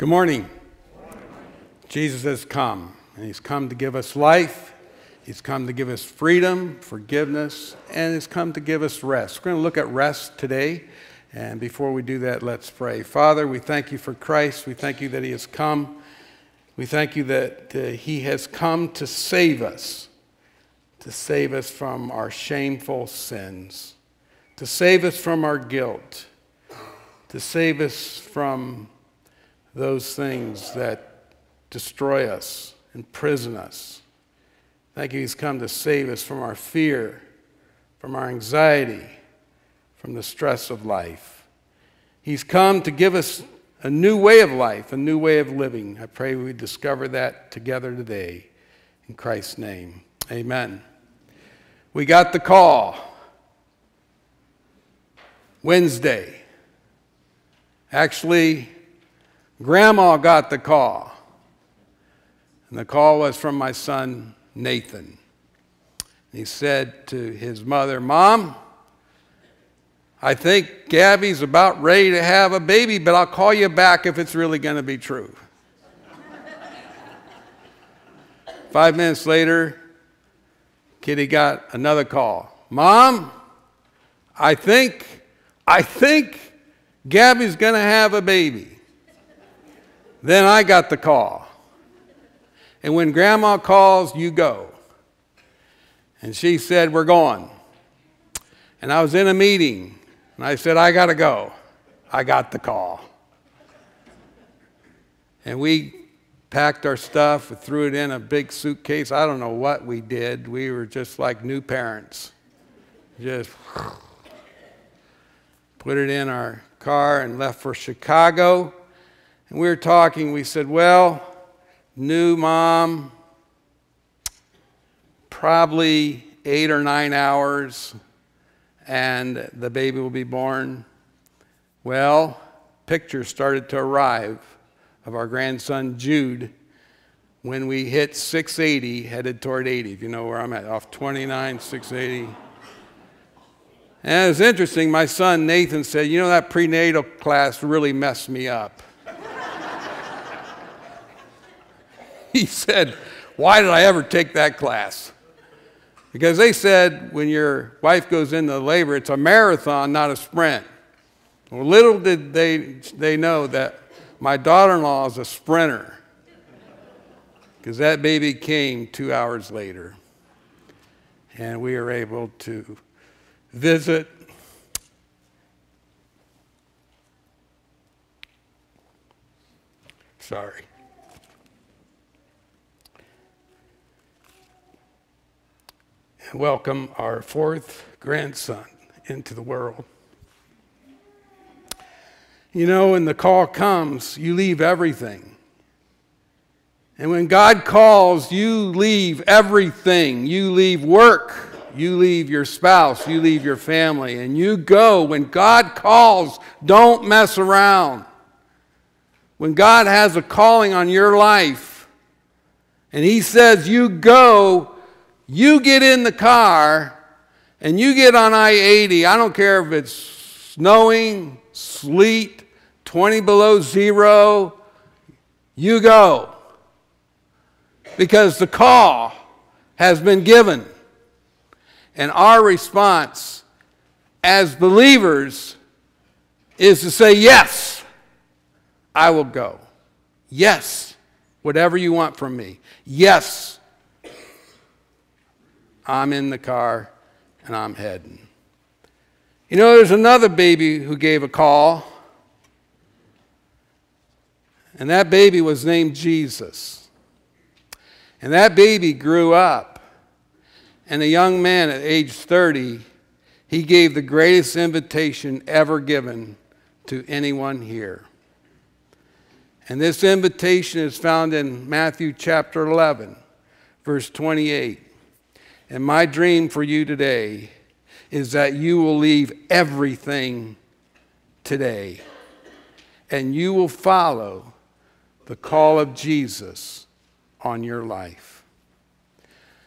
Good morning. Jesus has come, and He's come to give us life. He's come to give us freedom, forgiveness, and He's come to give us rest. We're going to look at rest today. And before we do that, let's pray. Father, we thank you for Christ. We thank you that He has come. We thank you that uh, He has come to save us, to save us from our shameful sins, to save us from our guilt, to save us from those things that destroy us, imprison us. Thank you, He's come to save us from our fear, from our anxiety, from the stress of life. He's come to give us a new way of life, a new way of living. I pray we discover that together today. In Christ's name, amen. We got the call Wednesday. Actually, Grandma got the call. And the call was from my son, Nathan. He said to his mother, Mom, I think Gabby's about ready to have a baby, but I'll call you back if it's really going to be true. Five minutes later, Kitty got another call. Mom, I think, I think Gabby's going to have a baby. Then I got the call. And when grandma calls, you go. And she said, We're going. And I was in a meeting, and I said, I got to go. I got the call. And we packed our stuff, threw it in a big suitcase. I don't know what we did. We were just like new parents. Just put it in our car and left for Chicago. And we were talking, we said, well, new mom, probably eight or nine hours, and the baby will be born. Well, pictures started to arrive of our grandson Jude when we hit 680, headed toward 80. If you know where I'm at, off 29, 680. And it was interesting. My son Nathan said, You know, that prenatal class really messed me up. he said, Why did I ever take that class? Because they said when your wife goes into labor, it's a marathon, not a sprint. Well, little did they, they know that my daughter in law is a sprinter. Because that baby came two hours later. And we were able to visit. Sorry. Welcome our fourth grandson into the world. You know, when the call comes, you leave everything. And when God calls, you leave everything. You leave work, you leave your spouse, you leave your family, and you go. When God calls, don't mess around. When God has a calling on your life, and He says, You go, you get in the car and you get on I 80. I don't care if it's snowing, sleet, 20 below zero, you go. Because the call has been given. And our response as believers is to say, Yes, I will go. Yes, whatever you want from me. Yes, I'm in the car and I'm heading. You know, there's another baby who gave a call, and that baby was named Jesus. And that baby grew up, and a young man at age 30, he gave the greatest invitation ever given to anyone here. And this invitation is found in Matthew chapter 11, verse 28. And my dream for you today is that you will leave everything today and you will follow the call of Jesus on your life.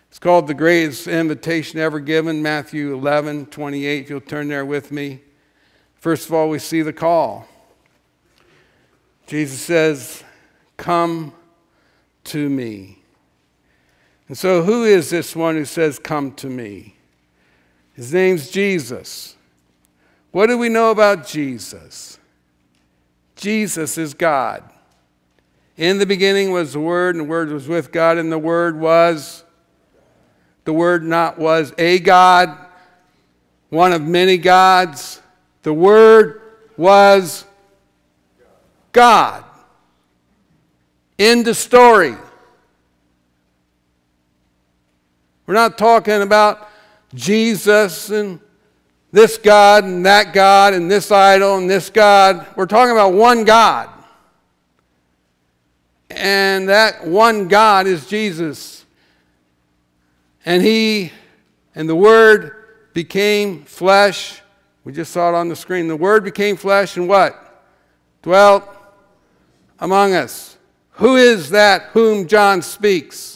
It's called the greatest invitation ever given, Matthew 11, 28. If you'll turn there with me. First of all, we see the call. Jesus says, Come to me. And so, who is this one who says, Come to me? His name's Jesus. What do we know about Jesus? Jesus is God. In the beginning was the Word, and the Word was with God, and the Word was, the Word not was a God, one of many gods. The Word was God. End of story. We're not talking about Jesus and this God and that God and this idol and this God. We're talking about one God. And that one God is Jesus. And He and the Word became flesh. We just saw it on the screen. The Word became flesh and what? Dwelt among us. Who is that whom John speaks?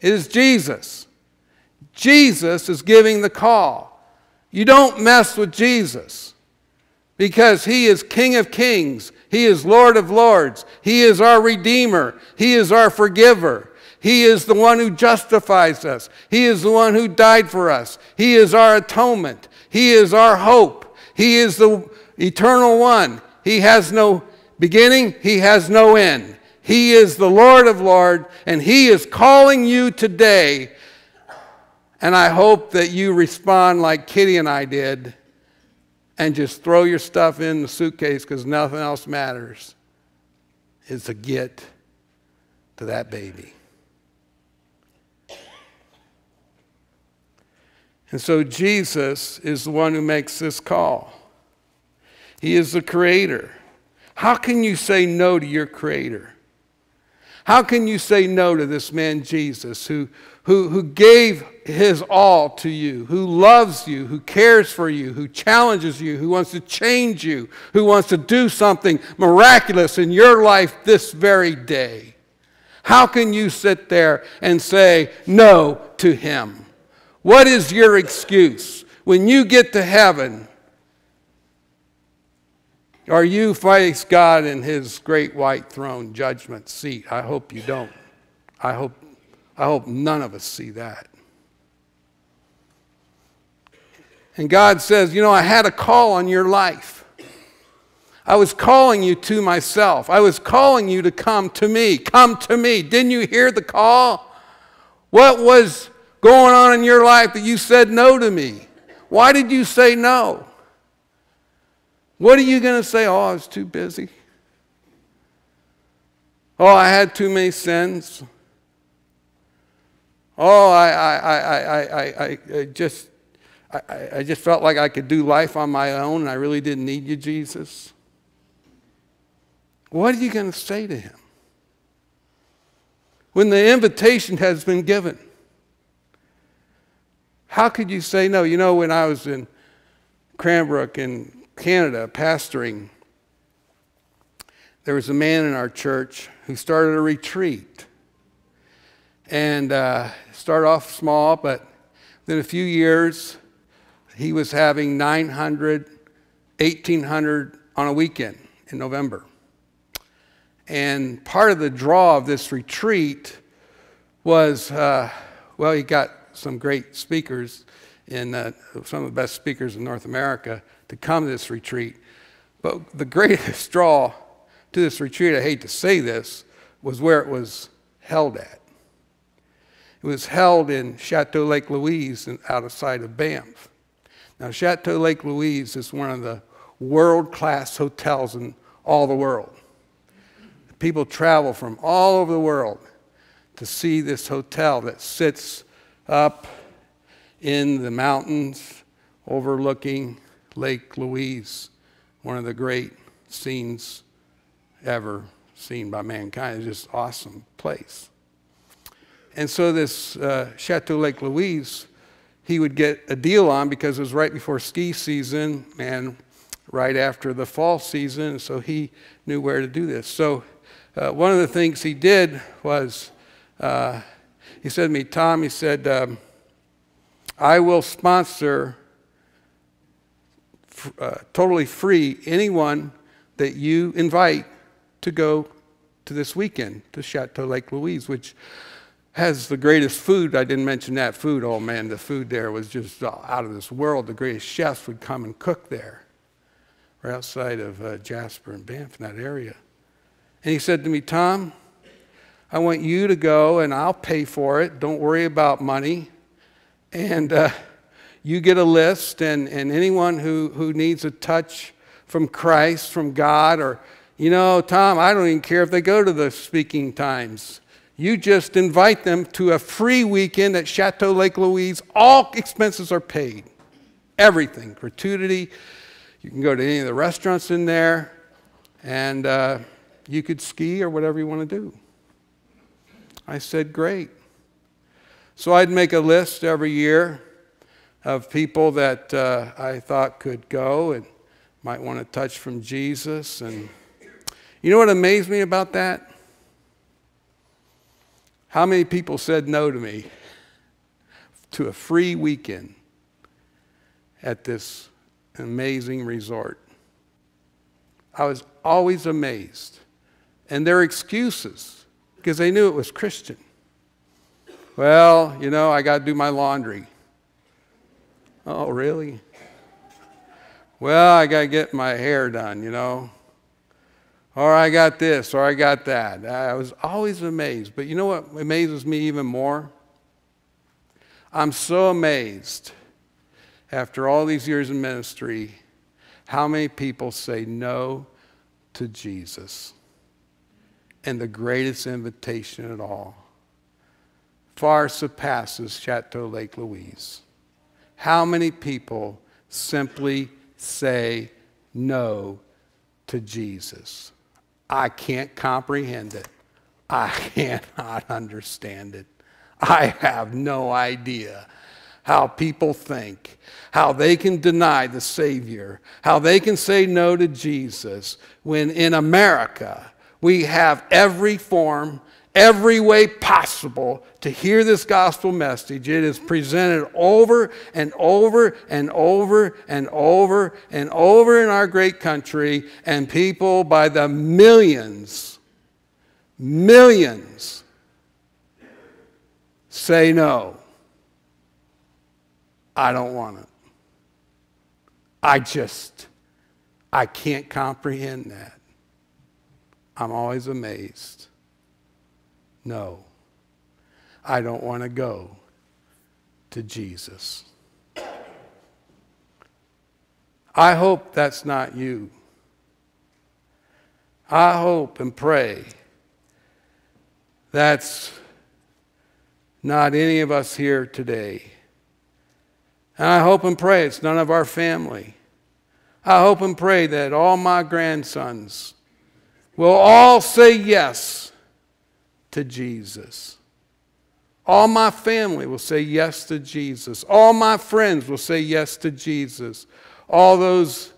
Is Jesus. Jesus is giving the call. You don't mess with Jesus because he is King of kings, he is Lord of lords, he is our Redeemer, he is our forgiver. He is the one who justifies us. He is the one who died for us. He is our atonement. He is our hope. He is the eternal one. He has no beginning, he has no end. He is the Lord of Lords, and he is calling you today. And I hope that you respond like Kitty and I did and just throw your stuff in the suitcase because nothing else matters. It's a get to that baby. And so Jesus is the one who makes this call. He is the creator. How can you say no to your creator? How can you say no to this man Jesus who, who, who gave his all to you, who loves you, who cares for you, who challenges you, who wants to change you, who wants to do something miraculous in your life this very day? How can you sit there and say no to him? What is your excuse? When you get to heaven, are you face God in his great white throne judgment seat? I hope you don't. I hope, I hope none of us see that. And God says, You know, I had a call on your life. I was calling you to myself. I was calling you to come to me. Come to me. Didn't you hear the call? What was going on in your life that you said no to me? Why did you say no? What are you going to say? Oh, I was too busy. Oh, I had too many sins. Oh, I, I, I, I, I, I just, I, I just felt like I could do life on my own and I really didn't need you, Jesus. What are you going to say to him? When the invitation has been given. How could you say no? You know, when I was in Cranbrook in Canada pastoring, there was a man in our church who started a retreat. And uh, started off small, but within a few years, he was having 900, 1,800 on a weekend in November. And part of the draw of this retreat was, uh, well, he got some great speakers, in, uh, some of the best speakers in North America to come to this retreat. But the greatest draw to this retreat, I hate to say this, was where it was held at. It was held in Chateau Lake Louise out of sight of Banff. Now, Chateau Lake Louise is one of the world class hotels in all the world. People travel from all over the world to see this hotel that sits up in the mountains overlooking Lake Louise, one of the great scenes ever seen by mankind. It's just awesome place. And so this uh, Chateau Lake Louise, he would get a deal on because it was right before ski season and right after the fall season, so he knew where to do this. So uh, one of the things he did was uh, he said to me, Tom, he said, um, I will sponsor uh, totally free anyone that you invite to go to this weekend to Chateau Lake Louise, which has the greatest food. I didn't mention that food. Oh man, the food there was just out of this world. The greatest chefs would come and cook there, right outside of uh, Jasper and Banff in that area. And he said to me, Tom, I want you to go and I'll pay for it. Don't worry about money. And uh, you get a list, and, and anyone who, who needs a touch from Christ, from God, or, you know, Tom, I don't even care if they go to the speaking times. You just invite them to a free weekend at Chateau Lake Louise. All expenses are paid. Everything, gratuity. You can go to any of the restaurants in there, and uh, you could ski or whatever you want to do. I said, Great. So I'd make a list every year of people that uh, I thought could go and might want to touch from Jesus. And you know what amazed me about that? How many people said no to me to a free weekend at this amazing resort? I was always amazed. And their excuses because they knew it was Christian. Well, you know, I got to do my laundry. Oh, really? Well, I got to get my hair done, you know. Or I got this, or I got that. I was always amazed. But you know what amazes me even more? I'm so amazed after all these years in ministry how many people say no to Jesus and the greatest invitation at all far surpasses Chateau Lake Louise. How many people simply say no to Jesus? I can't comprehend it. I cannot understand it. I have no idea how people think, how they can deny the Savior, how they can say no to Jesus when in America, we have every form, every way possible to hear this gospel message. It is presented over and over and over and over and over in our great country, and people by the millions, millions say no. I don't want it. I just, I can't comprehend that. I'm always amazed. No, I don't want to go to Jesus. I hope that's not you. I hope and pray that's not any of us here today. And I hope and pray it's none of our family. I hope and pray that all my grandsons will all say yes to Jesus. All my family will say yes to Jesus. All my friends will say yes to Jesus. All those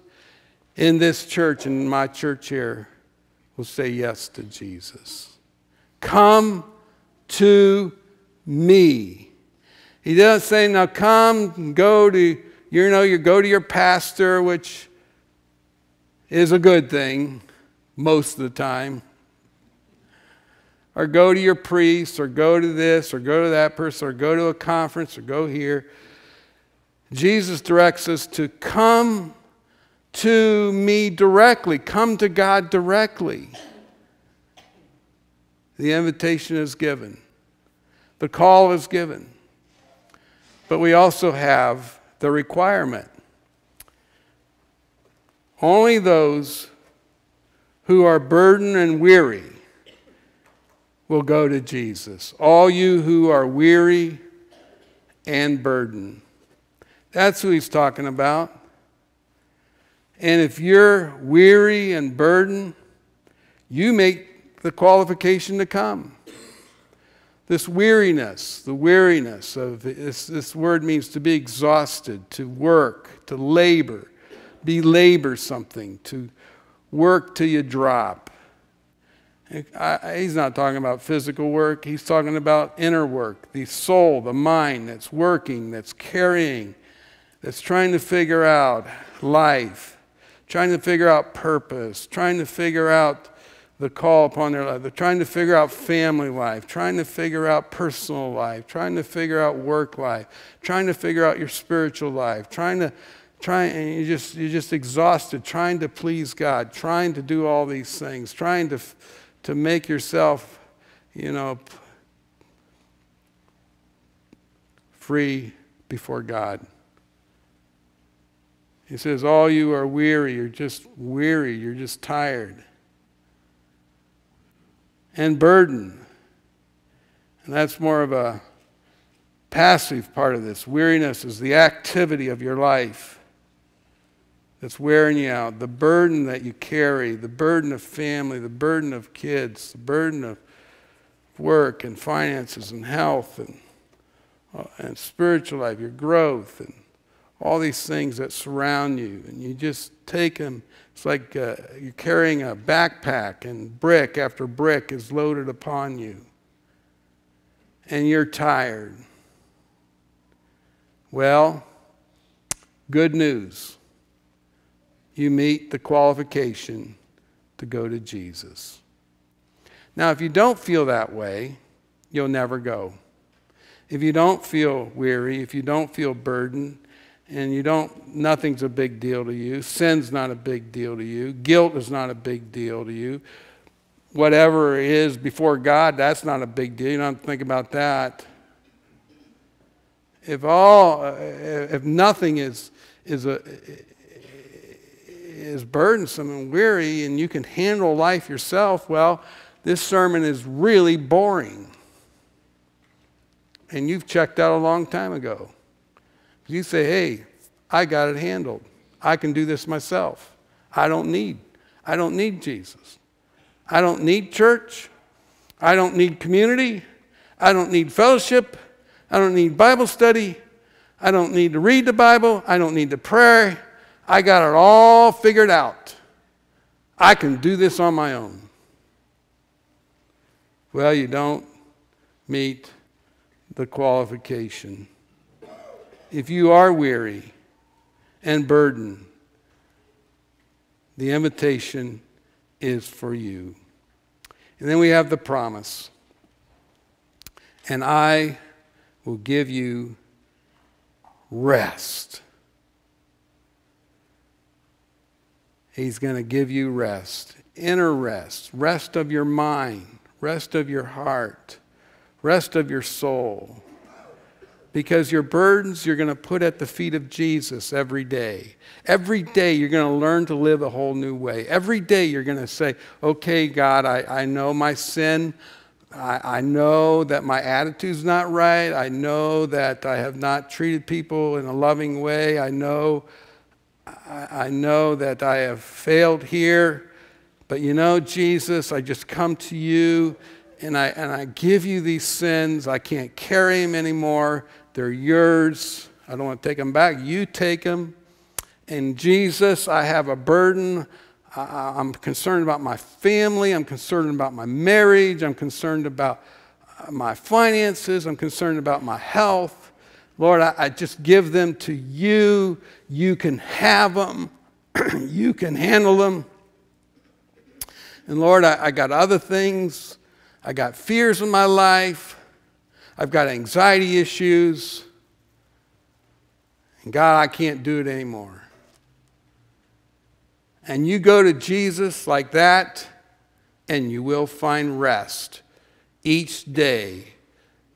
in this church and my church here will say yes to Jesus. Come to me. He doesn't say, now come, go to, you know, you go to your pastor, which is a good thing most of the time. Or go to your priest, or go to this, or go to that person, or go to a conference, or go here. Jesus directs us to come to me directly, come to God directly. The invitation is given, the call is given. But we also have the requirement. Only those who are burdened and weary will go to Jesus. All you who are weary and burdened. That's who he's talking about. And if you're weary and burdened, you make the qualification to come. This weariness, the weariness of this, this word means to be exhausted, to work, to labor, belabor something, to work till you drop. I, he's not talking about physical work, he's talking about inner work, the soul, the mind that's working, that's carrying, that's trying to figure out life, trying to figure out purpose, trying to figure out the call upon their life. They're trying to figure out family life, trying to figure out personal life, trying to figure out work life, trying to figure out your spiritual life, trying to try and you just you're just exhausted trying to please God, trying to do all these things, trying to to make yourself, you know, free before God. He says, All you are weary, you're just weary, you're just tired and burden. And that's more of a passive part of this. Weariness is the activity of your life that's wearing you out, the burden that you carry, the burden of family, the burden of kids, the burden of work and finances and health and, uh, and spiritual life, your growth and all these things that surround you. And you just take them it's like uh, you're carrying a backpack and brick after brick is loaded upon you. And you're tired. Well, good news. You meet the qualification to go to Jesus. Now, if you don't feel that way, you'll never go. If you don't feel weary, if you don't feel burdened, and you don't, nothing's a big deal to you. Sin's not a big deal to you. Guilt is not a big deal to you. Whatever is before God, that's not a big deal. You don't have to think about that. If all, if nothing is, is, a, is burdensome and weary and you can handle life yourself, well, this sermon is really boring. And you've checked out a long time ago. You say, hey, I got it handled. I can do this myself. I don't need, I don't need Jesus. I don't need church. I don't need community. I don't need fellowship. I don't need Bible study. I don't need to read the Bible. I don't need to pray. I got it all figured out. I can do this on my own. Well, you don't meet the qualification if you are weary and burdened, the invitation is for you. And then we have the promise. And I will give you rest. He's going to give you rest, inner rest, rest of your mind, rest of your heart, rest of your soul because your burdens you're going to put at the feet of Jesus every day. Every day you're going to learn to live a whole new way. Every day you're going to say, okay, God, I, I know my sin. I, I know that my attitude's not right. I know that I have not treated people in a loving way. I know, I, I know that I have failed here. But you know, Jesus, I just come to you and I, and I give you these sins. I can't carry them anymore. They're yours. I don't want to take them back. You take them. And Jesus, I have a burden. I, am concerned about my family. I'm concerned about my marriage. I'm concerned about uh, my finances. I'm concerned about my health. Lord, I, I just give them to you. You can have them, you can handle them. And Lord, I, I got other things. I got fears in my life. I've got anxiety issues. And God, I can't do it anymore. And you go to Jesus like that, and you will find rest each day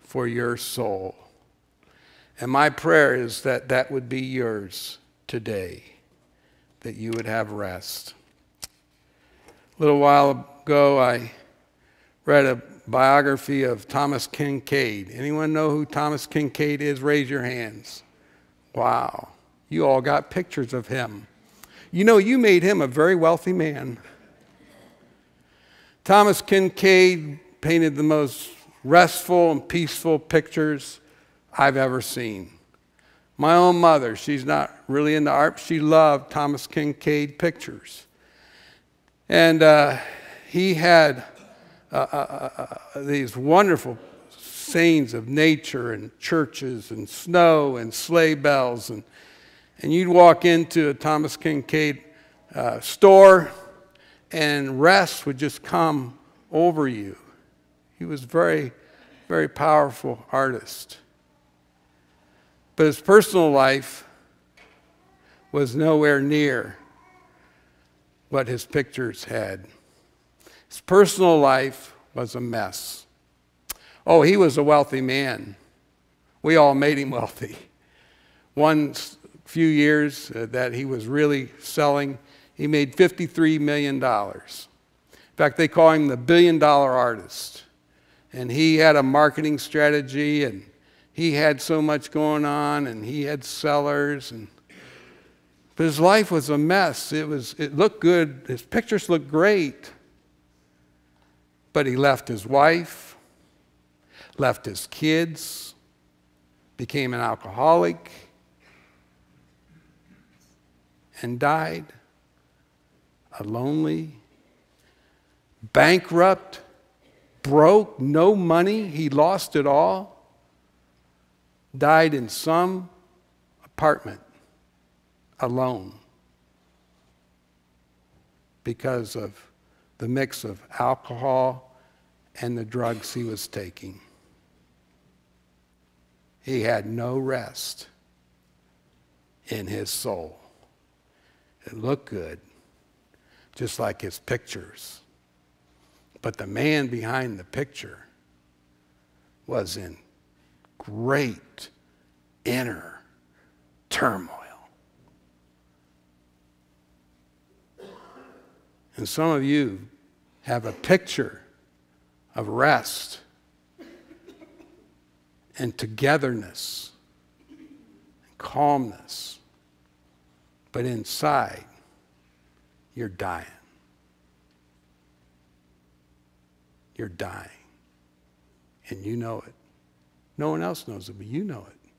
for your soul. And my prayer is that that would be yours today, that you would have rest. A little while ago, I read a biography of Thomas Kinkade. Anyone know who Thomas Kinkade is? Raise your hands. Wow. You all got pictures of him. You know, you made him a very wealthy man. Thomas Kinkade painted the most restful and peaceful pictures I've ever seen. My own mother, she's not really into art, she loved Thomas Kinkade pictures. And uh, he had uh, uh, uh, these wonderful scenes of nature and churches and snow and sleigh bells. And, and you'd walk into a Thomas Kinkade uh, store, and rest would just come over you. He was very, very powerful artist. But his personal life was nowhere near what his pictures had. His personal life was a mess. Oh, he was a wealthy man. We all made him wealthy. One few years uh, that he was really selling, he made $53 million. In fact, they call him the billion dollar artist. And he had a marketing strategy, and he had so much going on, and he had sellers. And, but his life was a mess. It, was, it looked good, his pictures looked great. But he left his wife, left his kids, became an alcoholic, and died a lonely, bankrupt, broke, no money, he lost it all, died in some apartment alone because of the mix of alcohol and the drugs he was taking. He had no rest in his soul. It looked good, just like his pictures. But the man behind the picture was in great inner turmoil. And some of you have a picture of rest and togetherness and calmness. But inside, you're dying. You're dying. And you know it. No one else knows it, but you know it.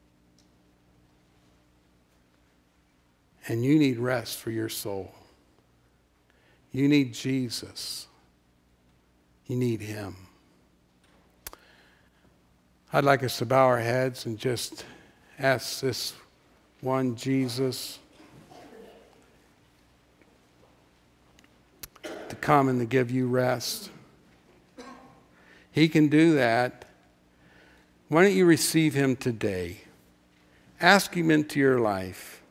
And you need rest for your soul. You need Jesus. You need Him. I'd like us to bow our heads and just ask this one Jesus to come and to give you rest. He can do that. Why don't you receive Him today? Ask Him into your life.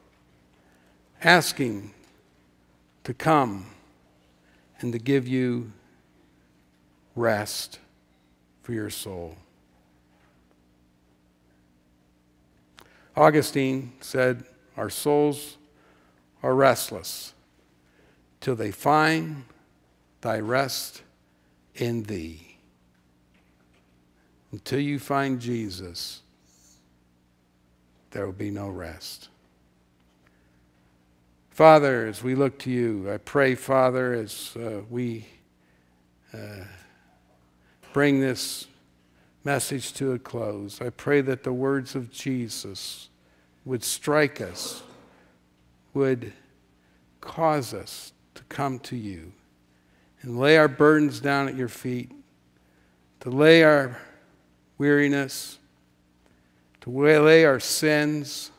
Ask Him to come and to give you rest for your soul. Augustine said, Our souls are restless till they find thy rest in thee. Until you find Jesus, there will be no rest. Father, as we look to you, I pray, Father, as uh, we uh, bring this message to a close, I pray that the words of Jesus would strike us, would cause us to come to you and lay our burdens down at your feet, to lay our weariness, to lay our sins,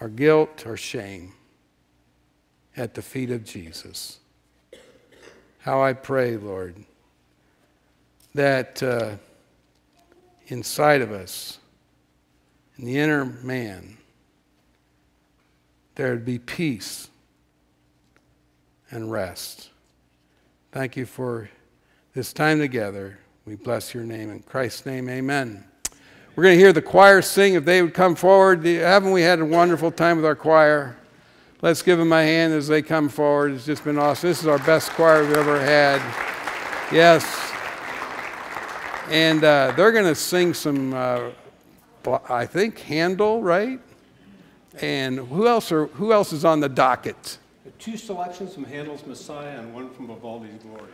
our guilt, our shame at the feet of Jesus. How I pray, Lord, that uh, inside of us, in the inner man, there would be peace and rest. Thank you for this time together. We bless your name. In Christ's name, amen. We're going to hear the choir sing. If they would come forward, haven't we had a wonderful time with our choir? Let's give them a hand as they come forward. It's just been awesome. This is our best choir we've ever had. Yes. And uh, they're going to sing some, uh, I think, Handel, right? And who else, are, who else is on the docket? Two selections from Handel's Messiah and one from Vivaldi's Gloria.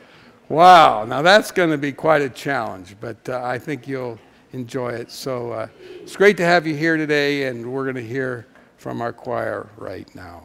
Wow, now that's going to be quite a challenge, but uh, I think you'll enjoy it. So uh, it's great to have you here today, and we're going to hear from our choir right now.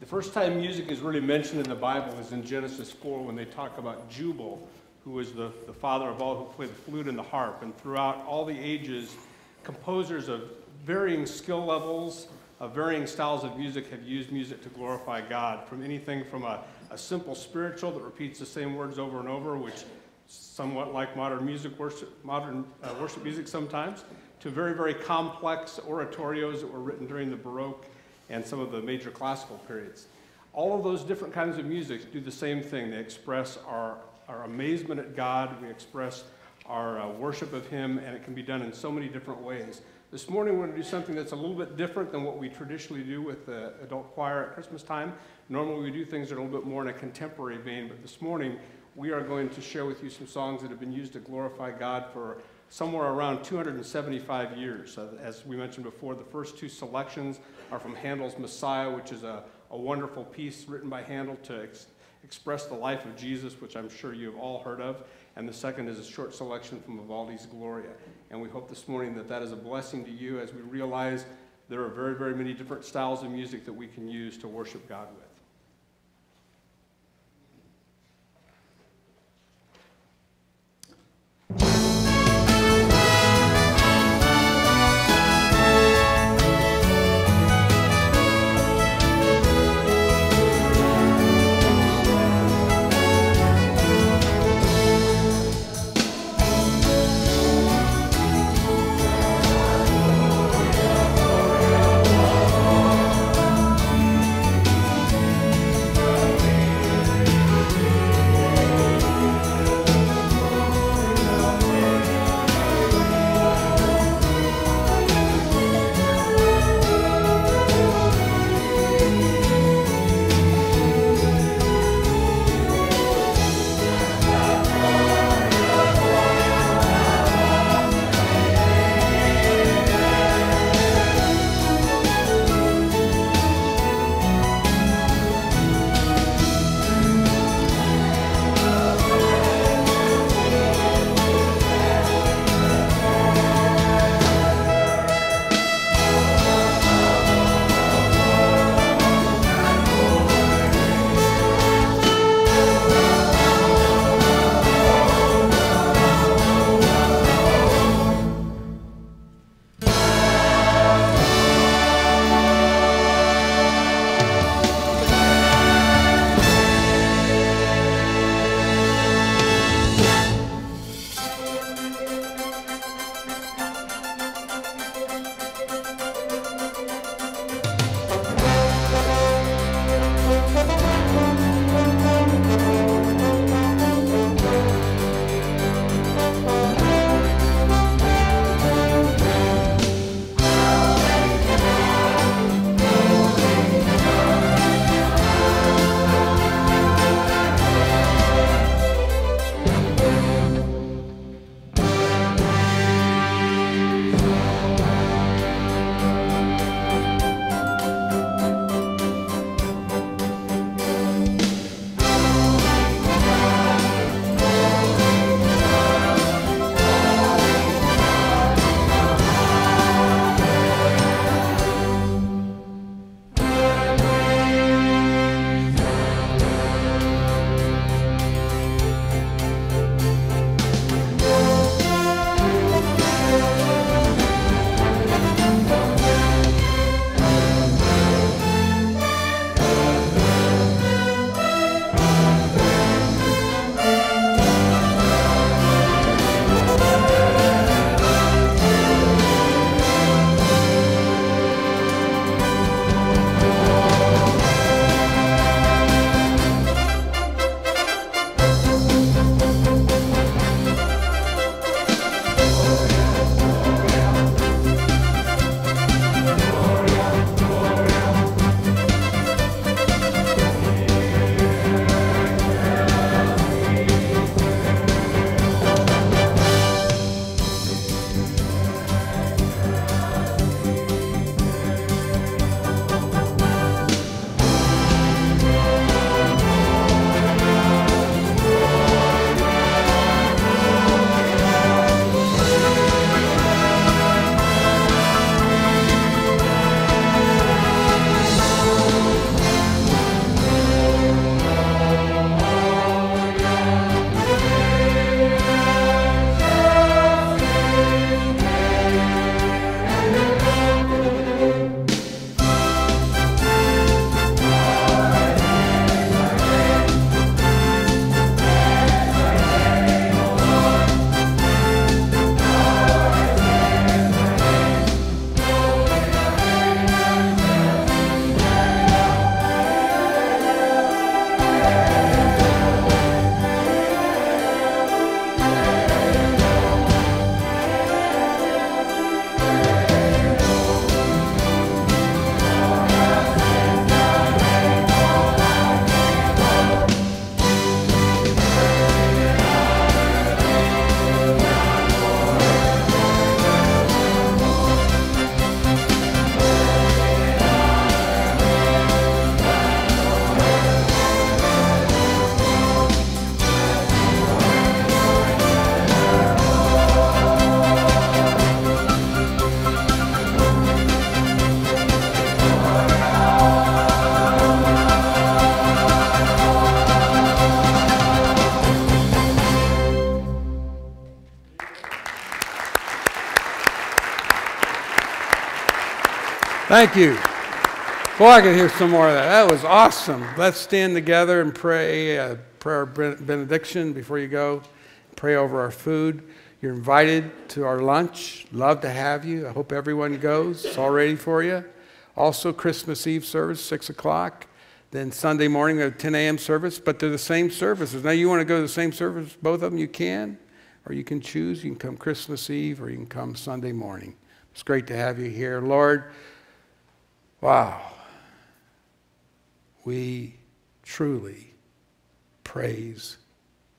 The first time music is really mentioned in the Bible is in Genesis 4 when they talk about Jubal, who was the, the father of all who play the flute and the harp. And throughout all the ages, composers of varying skill levels of varying styles of music have used music to glorify God, from anything from a, a simple spiritual that repeats the same words over and over, which somewhat like modern music worship, modern uh, worship music sometimes, to very, very complex oratorios that were written during the Baroque and some of the major classical periods. All of those different kinds of music do the same thing. They express our, our amazement at God, we express our uh, worship of Him, and it can be done in so many different ways. This morning, we're going to do something that's a little bit different than what we traditionally do with the adult choir at Christmas time. Normally, we do things that are a little bit more in a contemporary vein, but this morning, we are going to share with you some songs that have been used to glorify God for somewhere around 275 years. Uh, as we mentioned before, the first two selections are from Handel's Messiah, which is a, a wonderful piece written by Handel to ex- express the life of Jesus, which I'm sure you have all heard of. And the second is a short selection from Vivaldi's Gloria. And we hope this morning that that is a blessing to you as we realize there are very, very many different styles of music that we can use to worship God with. Thank you. Boy, I could hear some more of that. That was awesome. Let's stand together and pray a prayer of benediction before you go. Pray over our food. You're invited to our lunch. Love to have you. I hope everyone goes. It's all ready for you. Also, Christmas Eve service, 6 o'clock. Then Sunday morning, a 10 a.m. service, but they're the same services. Now, you want to go to the same service, both of them, you can, or you can choose. You can come Christmas Eve or you can come Sunday morning. It's great to have you here. Lord, wow. We truly praise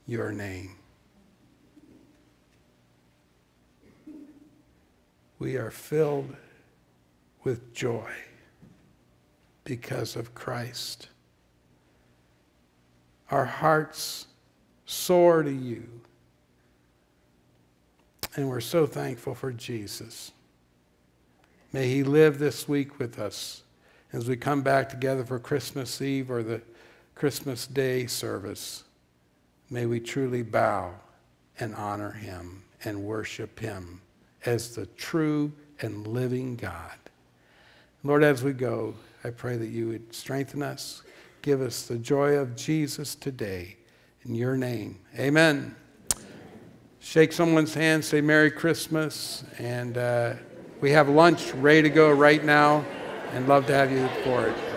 your name. We are filled with joy because of Christ. Our hearts soar to you. And we're so thankful for Jesus. May he live this week with us as we come back together for Christmas Eve or the Christmas Day service. May we truly bow and honor him and worship him as the true and living God. Lord, as we go, I pray that you would strengthen us, give us the joy of Jesus today. In your name, amen. Shake someone's hand, say Merry Christmas, and uh, we have lunch ready to go right now, and love to have you for it.